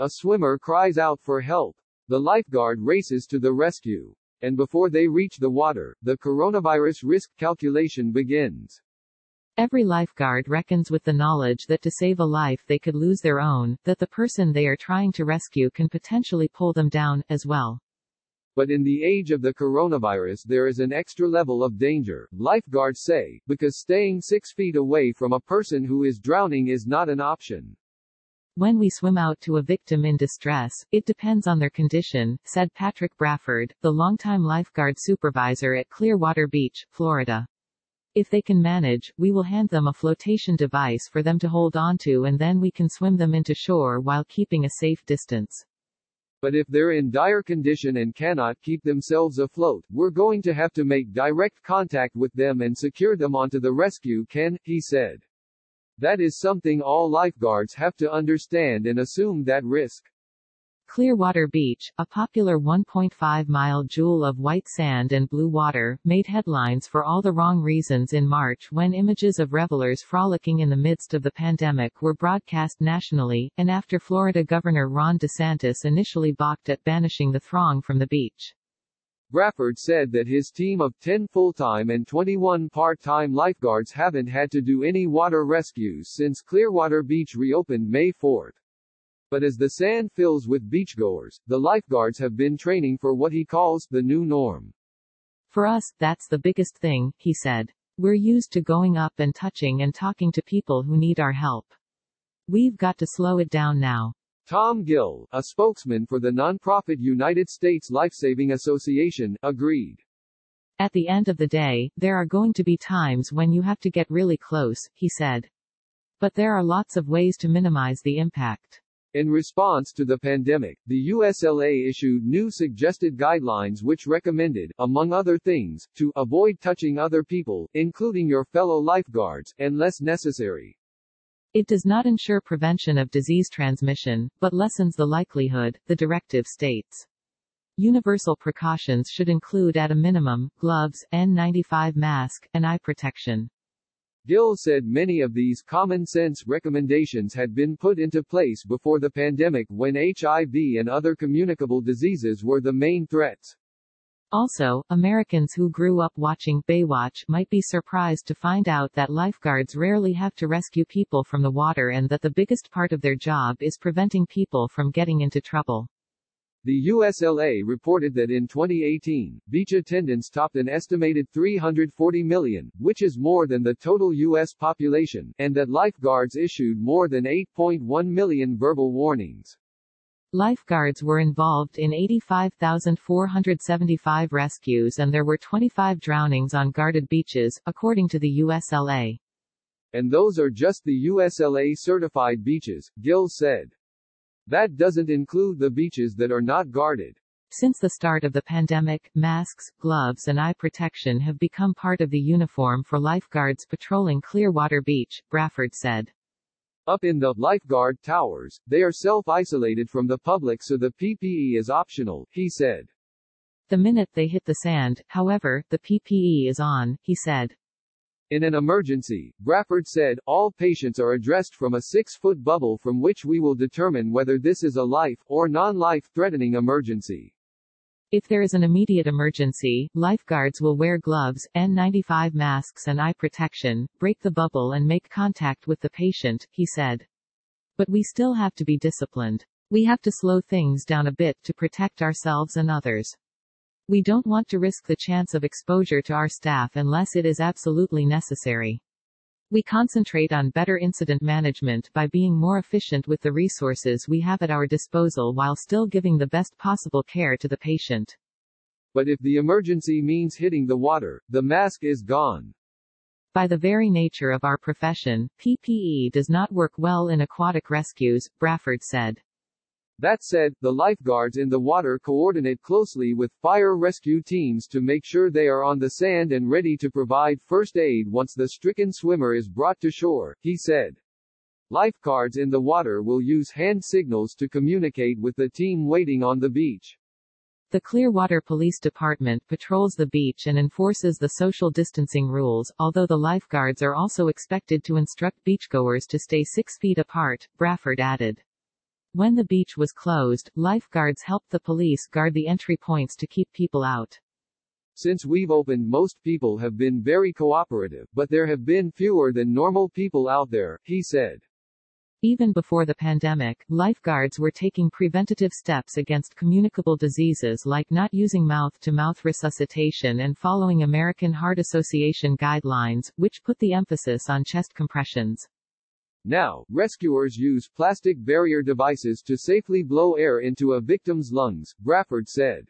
A swimmer cries out for help. The lifeguard races to the rescue. And before they reach the water, the coronavirus risk calculation begins. Every lifeguard reckons with the knowledge that to save a life they could lose their own, that the person they are trying to rescue can potentially pull them down, as well. But in the age of the coronavirus there is an extra level of danger, lifeguards say, because staying six feet away from a person who is drowning is not an option. When we swim out to a victim in distress, it depends on their condition, said Patrick Brafford, the longtime lifeguard supervisor at Clearwater Beach, Florida. If they can manage, we will hand them a flotation device for them to hold onto and then we can swim them into shore while keeping a safe distance. But if they're in dire condition and cannot keep themselves afloat, we're going to have to make direct contact with them and secure them onto the rescue can, he said. That is something all lifeguards have to understand and assume that risk. Clearwater Beach, a popular 1.5-mile jewel of white sand and blue water, made headlines for all the wrong reasons in March when images of revelers frolicking in the midst of the pandemic were broadcast nationally, and after Florida Governor Ron DeSantis initially balked at banishing the throng from the beach. Brafford said that his team of 10 full-time and 21 part-time lifeguards haven't had to do any water rescues since Clearwater Beach reopened May 4. But as the sand fills with beachgoers, the lifeguards have been training for what he calls the new norm. For us, that's the biggest thing, he said. We're used to going up and touching and talking to people who need our help. We've got to slow it down now. Tom Gill, a spokesman for the nonprofit United States Lifesaving Association, agreed. At the end of the day, there are going to be times when you have to get really close, he said. But there are lots of ways to minimize the impact. In response to the pandemic, the USLA issued new suggested guidelines which recommended, among other things, to avoid touching other people, including your fellow lifeguards, unless necessary. It does not ensure prevention of disease transmission, but lessens the likelihood, the directive states. Universal precautions should include at a minimum, gloves, N95 mask, and eye protection. Gill said many of these common sense recommendations had been put into place before the pandemic when HIV and other communicable diseases were the main threats. Also, Americans who grew up watching Baywatch might be surprised to find out that lifeguards rarely have to rescue people from the water and that the biggest part of their job is preventing people from getting into trouble. The USLA reported that in 2018, beach attendance topped an estimated 340 million, which is more than the total U.S. population, and that lifeguards issued more than 8.1 million verbal warnings. Lifeguards were involved in 85,475 rescues and there were 25 drownings on guarded beaches, according to the USLA. And those are just the USLA certified beaches, Gill said. That doesn't include the beaches that are not guarded. Since the start of the pandemic, masks, gloves and eye protection have become part of the uniform for lifeguards patrolling Clearwater Beach, Brafford said. Up in the lifeguard towers, they are self-isolated from the public so the PPE is optional, he said. The minute they hit the sand, however, the PPE is on, he said. In an emergency, Brafford said, all patients are addressed from a six-foot bubble from which we will determine whether this is a life, or non-life threatening emergency. If there is an immediate emergency, lifeguards will wear gloves, N95 masks and eye protection, break the bubble and make contact with the patient, he said. But we still have to be disciplined. We have to slow things down a bit to protect ourselves and others. We don't want to risk the chance of exposure to our staff unless it is absolutely necessary. We concentrate on better incident management by being more efficient with the resources we have at our disposal while still giving the best possible care to the patient. But if the emergency means hitting the water, the mask is gone. By the very nature of our profession, PPE does not work well in aquatic rescues, Brafford said. That said, the lifeguards in the water coordinate closely with fire rescue teams to make sure they are on the sand and ready to provide first aid once the stricken swimmer is brought to shore, he said. Lifeguards in the water will use hand signals to communicate with the team waiting on the beach. The Clearwater Police Department patrols the beach and enforces the social distancing rules, although the lifeguards are also expected to instruct beachgoers to stay six feet apart, Brafford added. When the beach was closed, lifeguards helped the police guard the entry points to keep people out. Since we've opened most people have been very cooperative, but there have been fewer than normal people out there, he said. Even before the pandemic, lifeguards were taking preventative steps against communicable diseases like not using mouth-to-mouth resuscitation and following American Heart Association guidelines, which put the emphasis on chest compressions. Now, rescuers use plastic barrier devices to safely blow air into a victim's lungs, Brafford said.